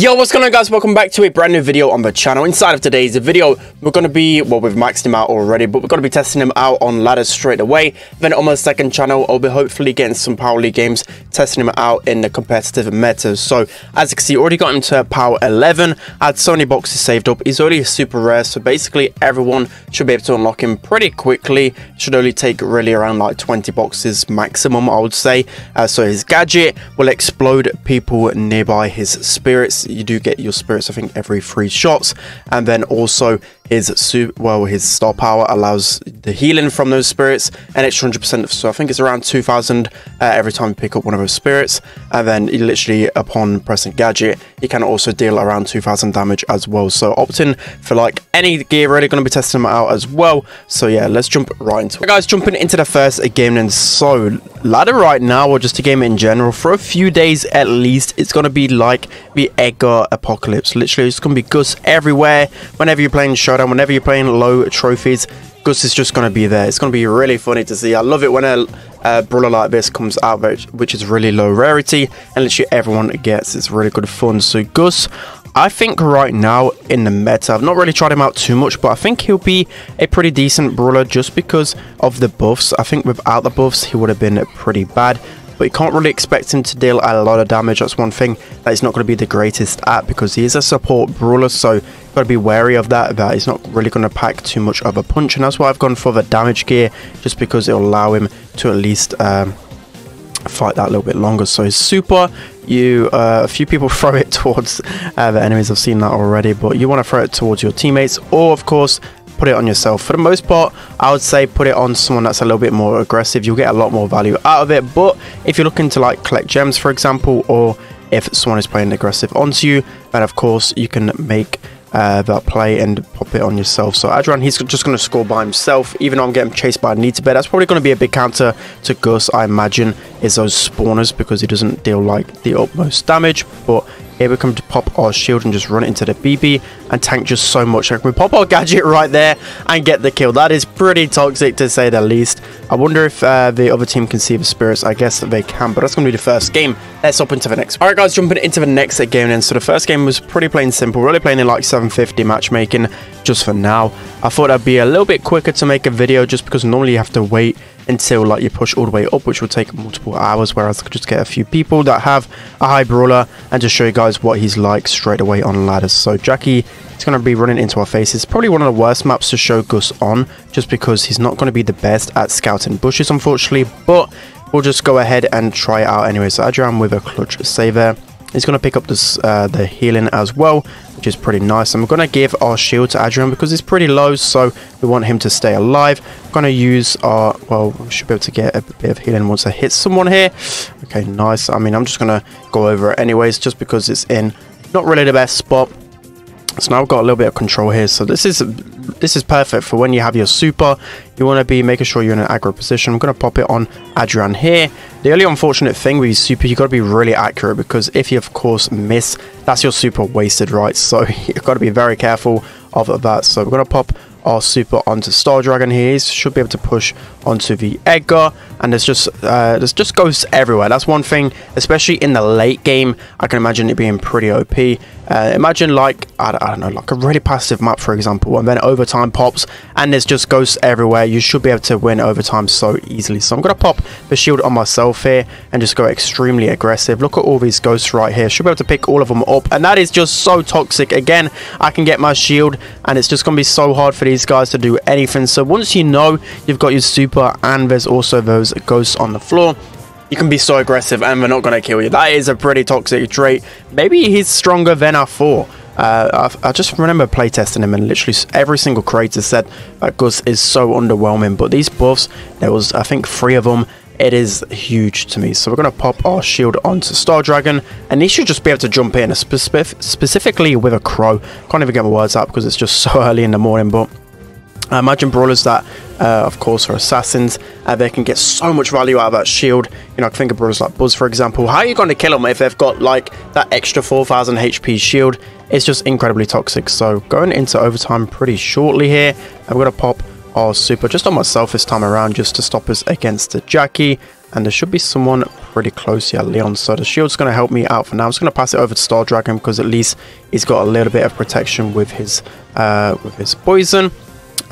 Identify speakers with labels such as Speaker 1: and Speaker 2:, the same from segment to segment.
Speaker 1: Yo, what's going on guys? Welcome back to a brand new video on the channel. Inside of today's video, we're going to be, well, we've maxed him out already, but we're going to be testing him out on ladders straight away. Then on my second channel, I'll be hopefully getting some Power League games, testing him out in the competitive meta. So, as you can see, already got him to Power 11. I had so many boxes saved up. He's already super rare, so basically everyone should be able to unlock him pretty quickly. Should only take really around like 20 boxes maximum, I would say. Uh, so his gadget will explode people nearby his spirits you do get your spirits, I think, every three shots. And then also his well, his star power allows the healing from those spirits, an extra 100%. So I think it's around 2,000 uh, every time you pick up one of those spirits. And then literally upon pressing gadget, you can also deal around 2,000 damage as well. So opting for like any gear, really going to be testing them out as well. So yeah, let's jump right into it. Guys, jumping into the first game then. So ladder right now, or just a game in general, for a few days at least, it's going to be like the Edgar Apocalypse. Literally, it's going to be Gus everywhere whenever you're playing Whenever you're playing low trophies. Gus is just going to be there. It's going to be really funny to see. I love it when a, a brawler like this comes out, which is really low rarity, and literally everyone gets. It's really good fun. So Gus, I think right now in the meta, I've not really tried him out too much, but I think he'll be a pretty decent brawler just because of the buffs. I think without the buffs, he would have been pretty bad but you can't really expect him to deal a lot of damage. That's one thing that he's not going to be the greatest at because he is a support brawler, so you've got to be wary of that, that he's not really going to pack too much of a punch, and that's why I've gone for the damage gear, just because it'll allow him to at least um, fight that a little bit longer. So super, you uh, a few people throw it towards uh, the enemies. I've seen that already, but you want to throw it towards your teammates, or of course put it on yourself. For the most part, I would say put it on someone that's a little bit more aggressive. You'll get a lot more value out of it. But if you're looking to like collect gems, for example, or if someone is playing aggressive onto you, then of course you can make uh, that play and pop it on yourself. So Adrian, he's just going to score by himself, even though I'm getting chased by Anita Bear. That's probably going to be a big counter to Gus, I imagine, is those spawners because he doesn't deal like the utmost damage. But here we come to pop our shield and just run it into the Bibi and tank just so much. Like we pop our gadget right there and get the kill. That is pretty toxic to say the least. I wonder if uh, the other team can see the spirits. I guess that they can, but that's going to be the first game. Let's hop into the next. All right, guys, jumping into the next game then. So the first game was pretty plain simple. Really playing in like 750 matchmaking just for now. I thought I'd be a little bit quicker to make a video just because normally you have to wait until like you push all the way up which will take multiple hours whereas I could just get a few people that have a high brawler and just show you guys what he's like straight away on ladders. So Jacky is going to be running into our faces. Probably one of the worst maps to show Gus on just because he's not going to be the best at scouting bushes unfortunately but we'll just go ahead and try it out anyway. So Adrian with a clutch saver He's going to pick up this, uh, the healing as well, which is pretty nice. I'm going to give our shield to Adrian because it's pretty low, so we want him to stay alive. I'm going to use our, well, we should be able to get a bit of healing once I hit someone here. Okay, nice. I mean, I'm just going to go over it anyways, just because it's in not really the best spot. So now I've got a little bit of control here. So this is this is perfect for when you have your super. You want to be making sure you're in an aggro position. I'm going to pop it on Adrian here. The only unfortunate thing with your super, you've got to be really accurate because if you, of course, miss, that's your super wasted, right? So you've got to be very careful of that. So we're going to pop our super onto Star Dragon here. He should be able to push onto the Edgar, and there's just uh, there's just ghosts everywhere. That's one thing, especially in the late game. I can imagine it being pretty OP. Uh, imagine like I don't, I don't know, like a really passive map, for example, and then overtime pops, and there's just ghosts everywhere. You should be able to win overtime so easily. So I'm gonna pop the shield on myself here and just go extremely aggressive. Look at all these ghosts right here. Should be able to pick all of them up, and that is just so toxic. Again, I can get my shield, and it's just gonna be so hard for these guys to do anything. So once you know you've got your super and there's also those ghosts on the floor, you can be so aggressive and they're not going to kill you. That is a pretty toxic trait. Maybe he's stronger than I thought. Uh, I, I, just remember playtesting him and literally every single creator said that Gus is so underwhelming. But these buffs, there was I think three of them. It is huge to me. So we're going to pop our shield onto Star Dragon. And he should just be able to jump in, specific, specifically with a crow. Can't even get my words out because it's just so early in the morning. But I imagine brawlers that, uh, of course, are assassins, uh, they can get so much value out of that shield. You know, I think of brawlers like Buzz, for example. How are you going to kill them if they've got, like, that extra 4,000 HP shield? It's just incredibly toxic. So, going into overtime pretty shortly here, I'm going to pop our super just on myself this time around just to stop us against the Jacky. And there should be someone pretty close here, Leon. So the shield's going to help me out for now. I'm just going to pass it over to Star Dragon because at least he's got a little bit of protection with his uh, with his poison.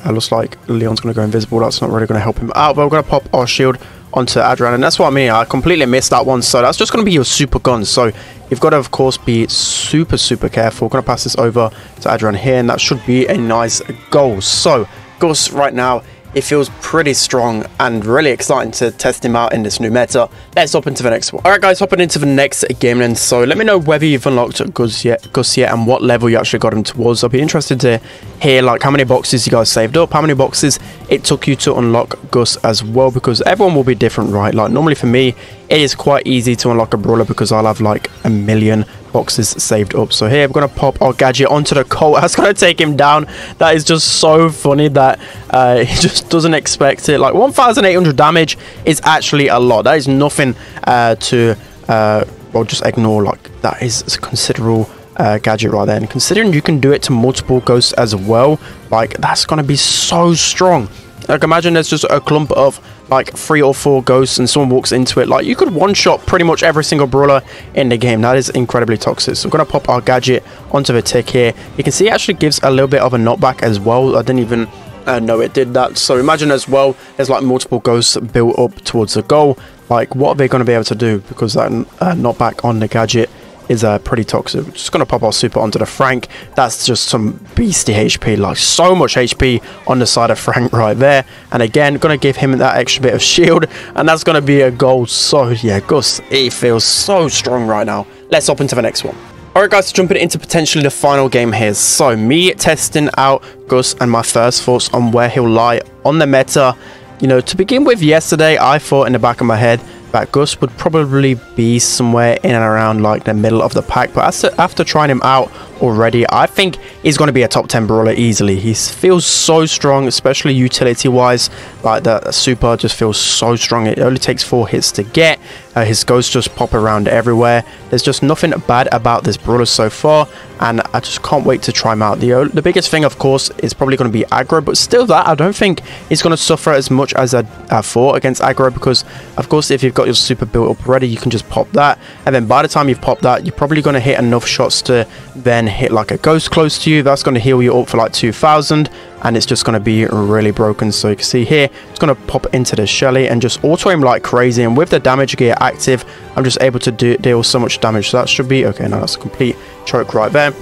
Speaker 1: Uh, looks like Leon's going to go invisible. That's not really going to help him out. But we're going to pop our shield onto Adrian. And that's what I mean. I completely missed that one. So that's just going to be your super gun. So you've got to, of course, be super, super careful. We're going to pass this over to Adrian here. And that should be a nice goal. So Gus right now it feels pretty strong and really exciting to test him out in this new meta. Let's hop into the next one. Alright guys, hopping into the next game then. So let me know whether you've unlocked Gus yet, Gus yet and what level you actually got him towards. I'll be interested to hear like how many boxes you guys saved up, how many boxes it took you to unlock Gus as well because everyone will be different, right? Like normally for me, it is quite easy to unlock a brawler because I'll have like a million boxes saved up. So here we're going to pop our gadget onto the Colt. That's going to take him down. That is just so funny that uh, he just doesn't expect it. Like 1,800 damage is actually a lot. That is nothing uh, to, uh, well, just ignore. Like that is a considerable uh, gadget right there. And considering you can do it to multiple ghosts as well, like that's going to be so strong. Like imagine there's just a clump of like three or four ghosts and someone walks into it. Like you could one shot pretty much every single brawler in the game. That is incredibly toxic. So I'm going to pop our gadget onto the tick here. You can see it actually gives a little bit of a knockback as well. I didn't even uh, know it did that. So imagine as well, there's like multiple ghosts built up towards the goal. Like what are they going to be able to do? Because that uh, knockback on the gadget is uh, pretty toxic. just going to pop our super onto the Frank. That's just some beastie HP, like so much HP on the side of Frank right there. And again, going to give him that extra bit of shield, and that's going to be a goal. So yeah, Gus, he feels so strong right now. Let's hop into the next one. Alright guys, jumping into potentially the final game here. So me testing out Gus and my first thoughts on where he'll lie on the meta. You know, to begin with yesterday, I thought in the back of my head that Gus would probably be somewhere in and around like the middle of the pack. But after, after trying him out already, I think he's going to be a top 10 brawler easily. He feels so strong, especially utility wise. Like the super just feels so strong. It only takes four hits to get. Uh, his ghosts just pop around everywhere. There's just nothing bad about this brawler so far, and I just can't wait to try him out. The, the biggest thing, of course, is probably going to be aggro, but still that, I don't think he's going to suffer as much as I, I thought against aggro, because, of course, if you've got your super built up already, you can just pop that, and then by the time you've popped that, you're probably going to hit enough shots to then hit like a ghost close to you. That's going to heal you up for like 2,000, and it's just going to be really broken. So you can see here, it's going to pop into the Shelly and just auto him like crazy, and with the damage gear active, I'm just able to do, deal so much damage. So that should be, okay, now that's a complete choke right there.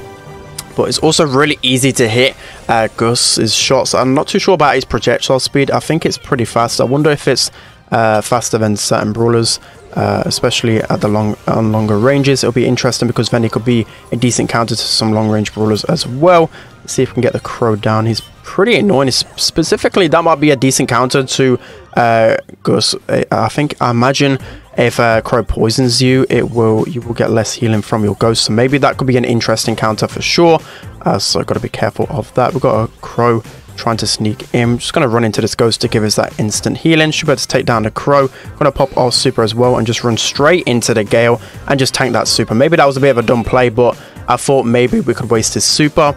Speaker 1: But it's also really easy to hit uh, Gus's shots. I'm not too sure about his projectile speed. I think it's pretty fast. I wonder if it's uh, faster than certain brawlers. Uh, especially at the long on longer ranges. It'll be interesting because then it could be a decent counter to some long range brawlers as well. Let's see if we can get the crow down. He's pretty annoying. Specifically, that might be a decent counter to uh, Gus. I think I imagine if uh, crow poisons you, it will you will get less healing from your ghost. So maybe that could be an interesting counter for sure. Uh, so got to be careful of that. We've got a crow trying to sneak in. Just going to run into this ghost to give us that instant healing. Should be able to take down the crow. Going to pop our super as well and just run straight into the gale and just tank that super. Maybe that was a bit of a dumb play, but I thought maybe we could waste his super.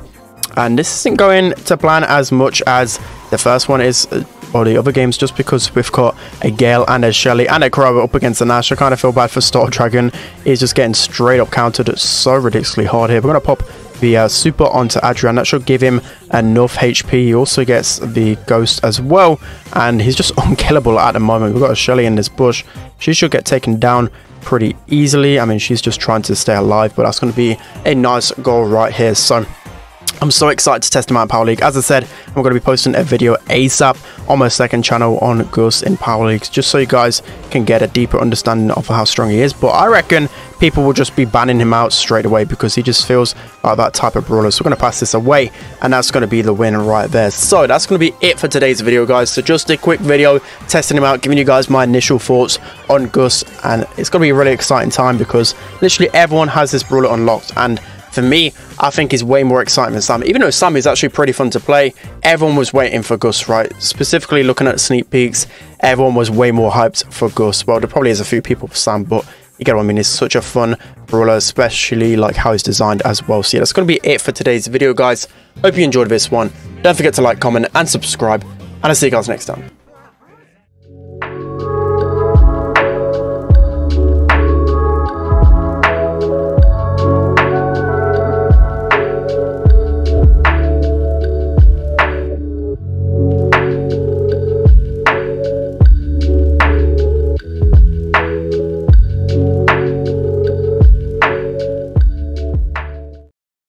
Speaker 1: And this isn't going to plan as much as the first one is uh, or the other games just because we've got a Gale and a Shelly and a Crow up against the Nash. I kind of feel bad for Star Dragon. He's just getting straight up countered. It's so ridiculously hard here. We're going to pop the uh, super onto Adrian. That should give him enough HP. He also gets the Ghost as well. And he's just unkillable at the moment. We've got a Shelly in this bush. She should get taken down pretty easily. I mean, she's just trying to stay alive. But that's going to be a nice goal right here. So I'm so excited to test him out in Power League. As I said, I'm going to be posting a video ASAP on my second channel on Gus in Power Leagues, just so you guys can get a deeper understanding of how strong he is. But I reckon people will just be banning him out straight away because he just feels like that type of brawler. So we're going to pass this away, and that's going to be the win right there. So that's going to be it for today's video, guys. So just a quick video testing him out, giving you guys my initial thoughts on Gus, and it's going to be a really exciting time because literally everyone has this brawler unlocked, and for me, I think is way more exciting than Sam. Even though Sam is actually pretty fun to play, everyone was waiting for Gus, right? Specifically looking at sneak peeks, everyone was way more hyped for Gus. Well, there probably is a few people for Sam, but you get what I mean. It's such a fun brawler, especially like how he's designed as well. So yeah, that's going to be it for today's video, guys. Hope you enjoyed this one. Don't forget to like, comment, and subscribe. and I'll see you guys next time.